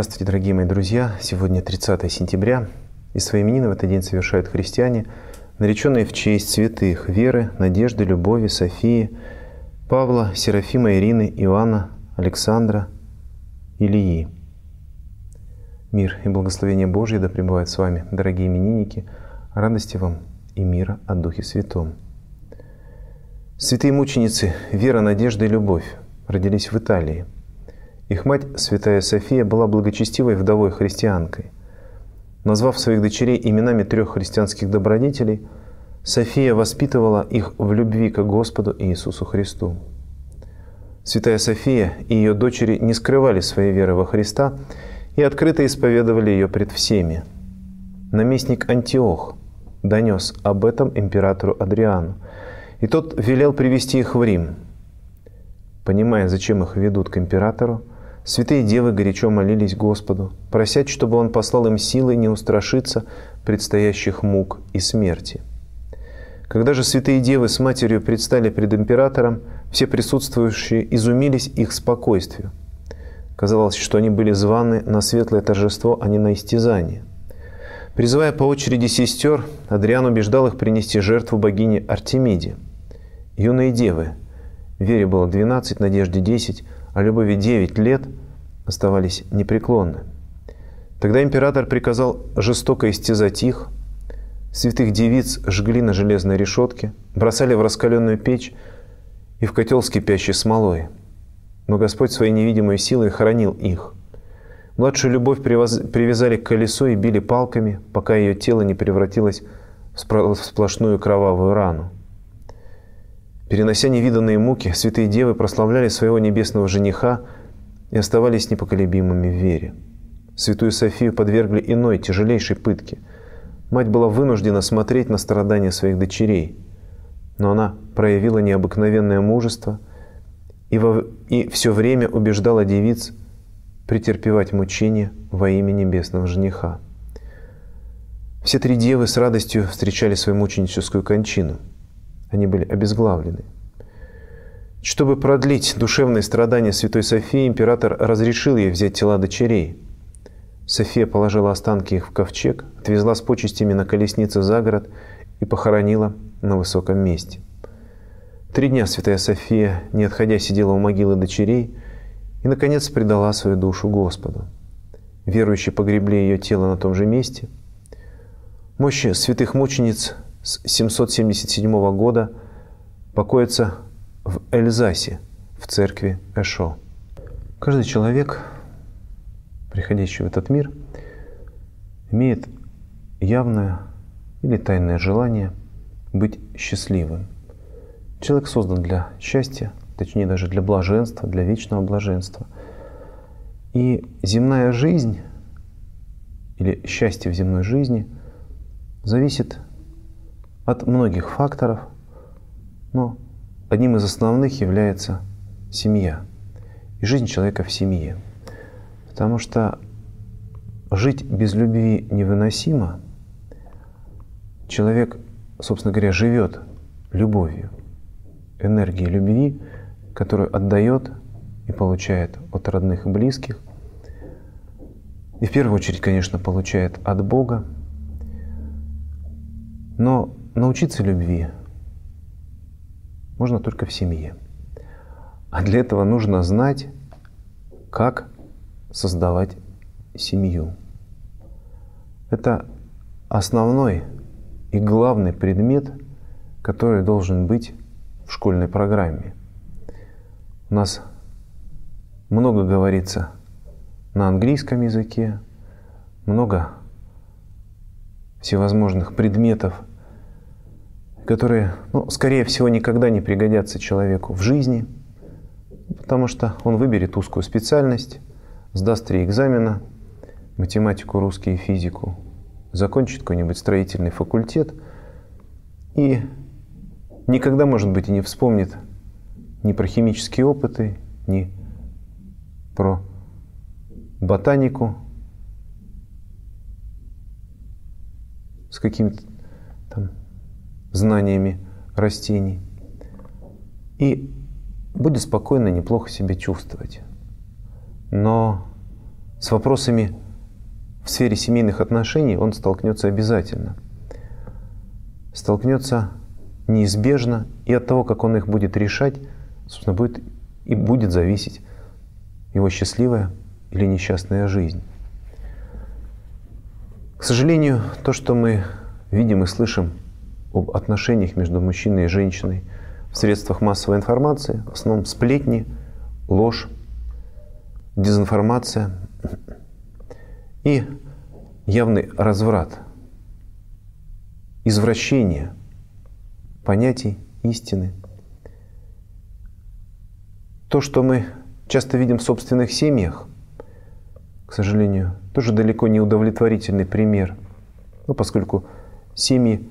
Здравствуйте, дорогие мои друзья! Сегодня 30 сентября, и свои именины в этот день совершают христиане, нареченные в честь святых Веры, Надежды, Любови, Софии, Павла, Серафима, Ирины, Иоанна, Александра, Илии. Мир и благословение Божье да пребывают с вами, дорогие именинники, радости вам и мира от Духе Святом. Святые мученицы Вера, Надежда и Любовь родились в Италии – их мать, святая София, была благочестивой вдовой христианкой. Назвав своих дочерей именами трех христианских добродетелей, София воспитывала их в любви к Господу Иисусу Христу. Святая София и ее дочери не скрывали своей веры во Христа и открыто исповедовали ее пред всеми. Наместник Антиох донес об этом императору Адриану, и тот велел привести их в Рим. Понимая, зачем их ведут к императору, Святые девы горячо молились Господу, просять, чтобы Он послал им силы не устрашиться предстоящих мук и смерти. Когда же святые девы с матерью предстали пред императором, все присутствующие изумились их спокойствию. Казалось, что они были званы на светлое торжество, а не на истязание. Призывая по очереди сестер, Адриан убеждал их принести жертву богине Артемиде. Юные девы, Вере было 12, Надежде 10, а Любови 9 лет оставались непреклонны. Тогда император приказал жестоко истязать их, святых девиц жгли на железной решетке, бросали в раскаленную печь и в котел с кипящей смолой. Но Господь своей невидимой силой хоронил их. Младшую любовь привязали к колесу и били палками, пока ее тело не превратилось в сплошную кровавую рану. Перенося невиданные муки, святые девы прославляли своего небесного жениха и оставались непоколебимыми в вере. Святую Софию подвергли иной, тяжелейшей пытке. Мать была вынуждена смотреть на страдания своих дочерей, но она проявила необыкновенное мужество и, во, и все время убеждала девиц претерпевать мучения во имя небесного жениха. Все три девы с радостью встречали свою мученическую кончину – они были обезглавлены. Чтобы продлить душевные страдания святой Софии, император разрешил ей взять тела дочерей. София положила останки их в ковчег, отвезла с почестями на колеснице за город и похоронила на высоком месте. Три дня святая София, не отходя, сидела у могилы дочерей и, наконец, предала свою душу Господу. Верующие погребли ее тело на том же месте. Мощи святых мучениц с 777 года покоится в Эльзасе, в церкви Эшо. Каждый человек, приходящий в этот мир, имеет явное или тайное желание быть счастливым. Человек создан для счастья, точнее даже для блаженства, для вечного блаженства. И земная жизнь или счастье в земной жизни зависит от многих факторов, но одним из основных является семья и жизнь человека в семье. Потому что жить без любви невыносимо. Человек, собственно говоря, живет любовью, энергией любви, которую отдает и получает от родных и близких. И в первую очередь, конечно, получает от Бога. Но научиться любви можно только в семье. А для этого нужно знать, как создавать семью. Это основной и главный предмет, который должен быть в школьной программе. У нас много говорится на английском языке, много всевозможных предметов которые, ну, скорее всего, никогда не пригодятся человеку в жизни, потому что он выберет узкую специальность, сдаст три экзамена, математику, русский и физику, закончит какой-нибудь строительный факультет и никогда, может быть, и не вспомнит ни про химические опыты, ни про ботанику с какими-то знаниями растений. И будет спокойно, неплохо себя чувствовать. Но с вопросами в сфере семейных отношений он столкнется обязательно. Столкнется неизбежно, и от того, как он их будет решать, собственно, будет и будет зависеть его счастливая или несчастная жизнь. К сожалению, то, что мы видим и слышим об отношениях между мужчиной и женщиной в средствах массовой информации, в основном сплетни, ложь, дезинформация и явный разврат, извращение понятий истины. То, что мы часто видим в собственных семьях, к сожалению, тоже далеко не удовлетворительный пример. Ну, поскольку семьи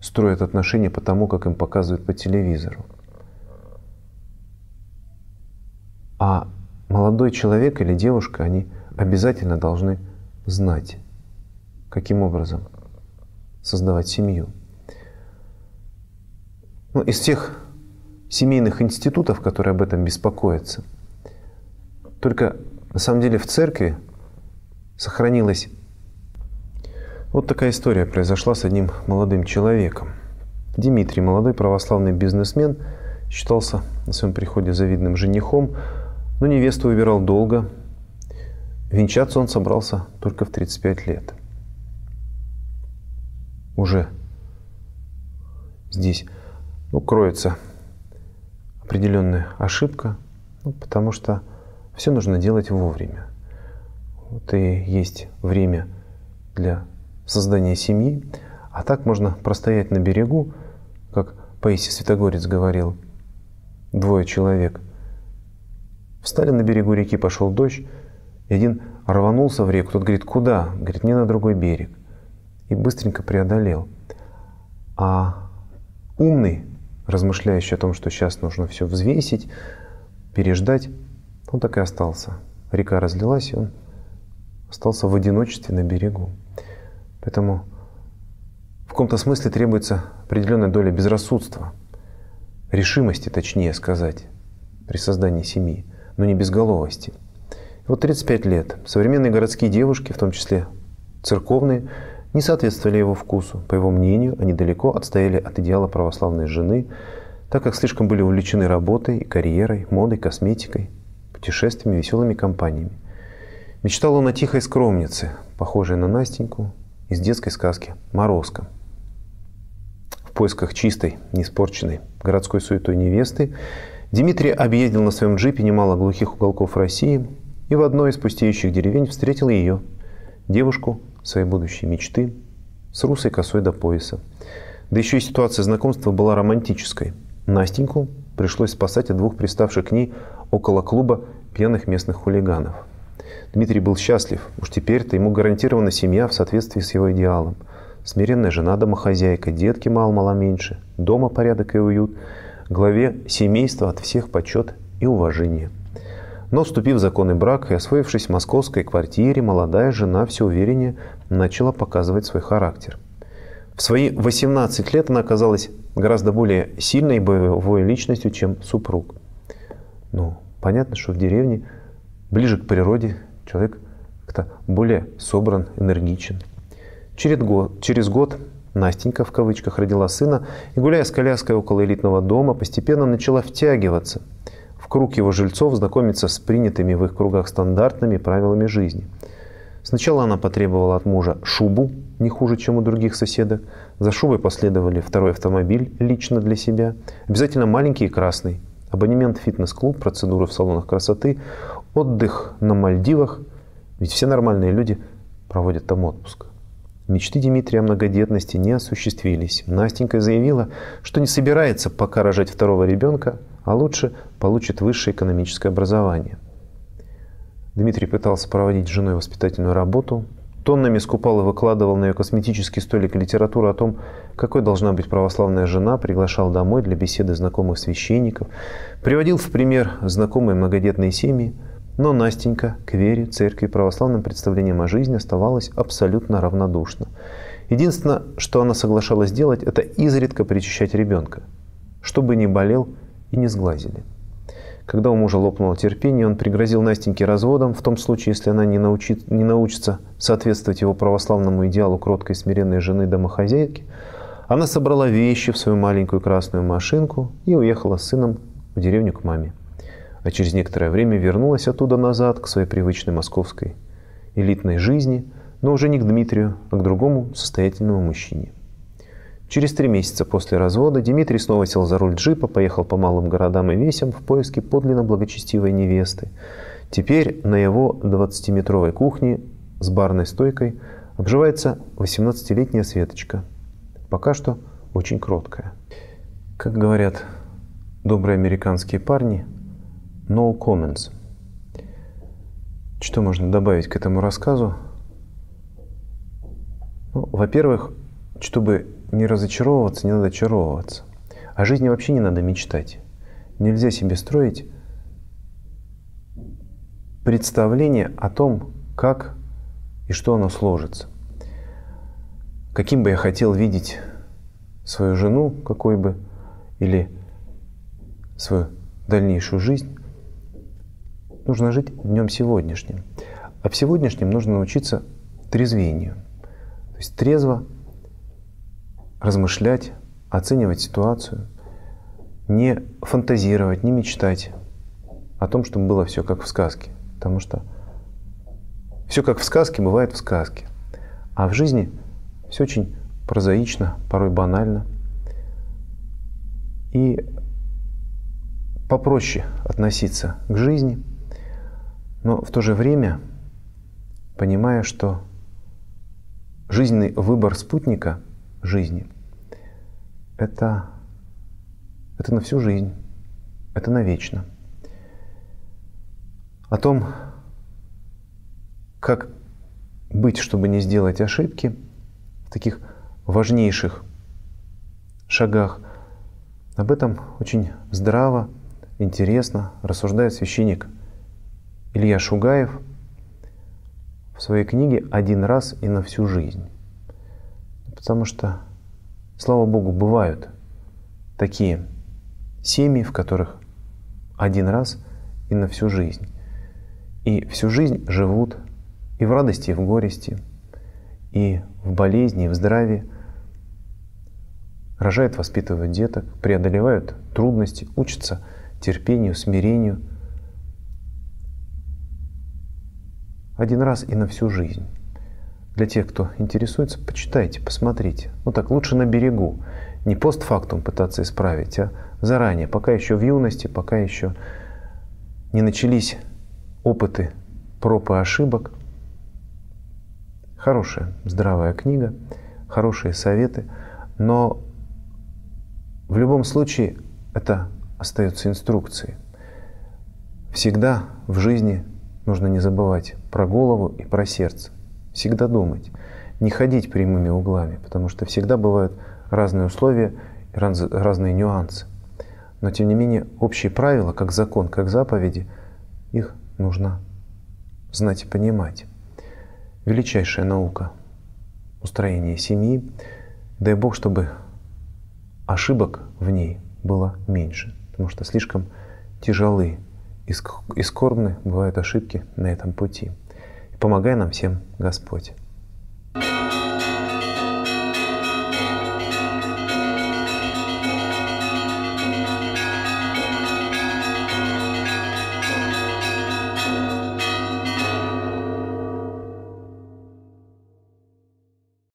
строят отношения по тому, как им показывают по телевизору. А молодой человек или девушка, они обязательно должны знать, каким образом создавать семью. Ну, из тех семейных институтов, которые об этом беспокоятся, только на самом деле в церкви сохранилась вот такая история произошла с одним молодым человеком. Дмитрий, молодой православный бизнесмен, считался на своем приходе завидным женихом, но невесту выбирал долго. Венчаться он собрался только в 35 лет. Уже здесь ну, кроется определенная ошибка, ну, потому что все нужно делать вовремя. Вот и есть время для создания семьи, а так можно простоять на берегу, как Паисий Святогорец говорил, двое человек. Встали на берегу реки, пошел дождь, и один рванулся в реку, тот говорит, куда? Говорит, не на другой берег. И быстренько преодолел. А умный, размышляющий о том, что сейчас нужно все взвесить, переждать, он так и остался. Река разлилась, и он остался в одиночестве на берегу. Поэтому в каком-то смысле требуется определенная доля безрассудства, решимости, точнее сказать, при создании семьи, но не безголовости. И вот 35 лет современные городские девушки, в том числе церковные, не соответствовали его вкусу. По его мнению, они далеко отстояли от идеала православной жены, так как слишком были увлечены работой и карьерой, модой, косметикой, путешествиями, веселыми компаниями. Мечтал он о тихой скромнице, похожей на Настеньку из детской сказки «Морозко». В поисках чистой, неиспорченной городской суетой невесты Дмитрий объездил на своем джипе немало глухих уголков России и в одной из пустеющих деревень встретил ее, девушку своей будущей мечты, с русой косой до пояса. Да еще и ситуация знакомства была романтической. Настеньку пришлось спасать от двух приставших к ней около клуба пьяных местных хулиганов. Дмитрий был счастлив. Уж теперь-то ему гарантирована семья в соответствии с его идеалом. Смиренная жена домохозяйка, детки мало-мало меньше, дома порядок и уют, главе семейства от всех почет и уважение. Но вступив в законный брак и освоившись в московской квартире, молодая жена все увереннее начала показывать свой характер. В свои 18 лет она оказалась гораздо более сильной боевой личностью, чем супруг. Ну, понятно, что в деревне, ближе к природе, человек как-то более собран, энергичен. Через год, через год Настенька в кавычках родила сына и, гуляя с коляской около элитного дома, постепенно начала втягиваться в круг его жильцов, знакомиться с принятыми в их кругах стандартными правилами жизни. Сначала она потребовала от мужа шубу, не хуже, чем у других соседок. За шубой последовали второй автомобиль лично для себя, обязательно маленький и красный, абонемент в фитнес-клуб, процедуры в салонах красоты, отдых на Мальдивах, ведь все нормальные люди проводят там отпуск. Мечты Дмитрия о многодетности не осуществились. Настенька заявила, что не собирается пока рожать второго ребенка, а лучше получит высшее экономическое образование. Дмитрий пытался проводить с женой воспитательную работу, тоннами скупал и выкладывал на ее косметический столик литературу о том, какой должна быть православная жена, приглашал домой для беседы знакомых священников, приводил в пример знакомые многодетные семьи, но Настенька к вере, церкви и православным представлениям о жизни оставалась абсолютно равнодушна. Единственное, что она соглашалась делать, это изредка причащать ребенка, чтобы не болел и не сглазили. Когда у мужа лопнуло терпение, он пригрозил Настеньке разводом, в том случае, если она не, научит, не научится соответствовать его православному идеалу кроткой смиренной жены домохозяйки. Она собрала вещи в свою маленькую красную машинку и уехала с сыном в деревню к маме. А через некоторое время вернулась оттуда назад к своей привычной московской элитной жизни, но уже не к Дмитрию, а к другому состоятельному мужчине. Через три месяца после развода Дмитрий снова сел за руль джипа, поехал по малым городам и весям в поиске подлинно благочестивой невесты. Теперь на его 20-метровой кухне с барной стойкой обживается 18-летняя Светочка. Пока что очень кроткая. Как говорят добрые американские парни, no comments. Что можно добавить к этому рассказу? Ну, во-первых, чтобы не разочаровываться, не надо очаровываться. О жизни вообще не надо мечтать. Нельзя себе строить представление о том, как и что оно сложится. Каким бы я хотел видеть свою жену, какой бы, или свою дальнейшую жизнь, нужно жить днем сегодняшним. А в сегодняшнем нужно научиться трезвению. То есть трезво размышлять, оценивать ситуацию, не фантазировать, не мечтать о том, чтобы было все как в сказке. Потому что все как в сказке бывает в сказке. А в жизни все очень прозаично, порой банально. И попроще относиться к жизни, но в то же время понимая, что жизненный выбор спутника – жизни. Это, это на всю жизнь, это навечно. О том, как быть, чтобы не сделать ошибки в таких важнейших шагах, об этом очень здраво, интересно рассуждает священник Илья Шугаев в своей книге «Один раз и на всю жизнь». Потому что, слава Богу, бывают такие семьи, в которых один раз и на всю жизнь. И всю жизнь живут и в радости, и в горести, и в болезни, и в здравии. Рожают, воспитывают деток, преодолевают трудности, учатся терпению, смирению. Один раз и на всю жизнь. Для тех, кто интересуется, почитайте, посмотрите. Ну так, лучше на берегу. Не постфактум пытаться исправить, а заранее, пока еще в юности, пока еще не начались опыты проб и ошибок. Хорошая, здравая книга, хорошие советы, но в любом случае это остается инструкцией. Всегда в жизни нужно не забывать про голову и про сердце. Всегда думать. Не ходить прямыми углами, потому что всегда бывают разные условия и разные нюансы. Но тем не менее, общие правила, как закон, как заповеди, их нужно знать и понимать. Величайшая наука устроения семьи. Дай Бог, чтобы ошибок в ней было меньше, потому что слишком тяжелы и скорбны бывают ошибки на этом пути. Помогай нам всем, Господь.